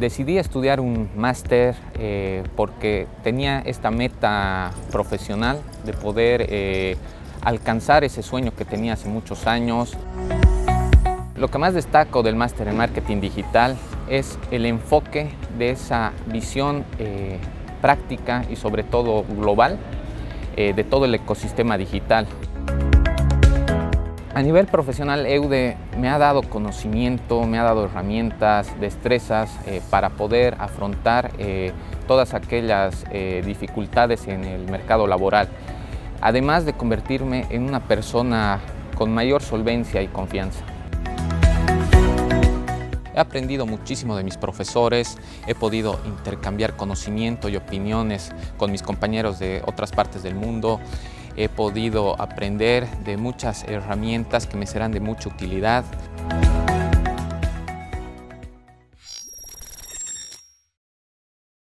Decidí estudiar un máster eh, porque tenía esta meta profesional de poder eh, alcanzar ese sueño que tenía hace muchos años. Lo que más destaco del máster en marketing digital es el enfoque de esa visión eh, práctica y sobre todo global de todo el ecosistema digital. A nivel profesional, EUDE me ha dado conocimiento, me ha dado herramientas, destrezas eh, para poder afrontar eh, todas aquellas eh, dificultades en el mercado laboral, además de convertirme en una persona con mayor solvencia y confianza. He aprendido muchísimo de mis profesores, he podido intercambiar conocimiento y opiniones con mis compañeros de otras partes del mundo he podido aprender de muchas herramientas que me serán de mucha utilidad.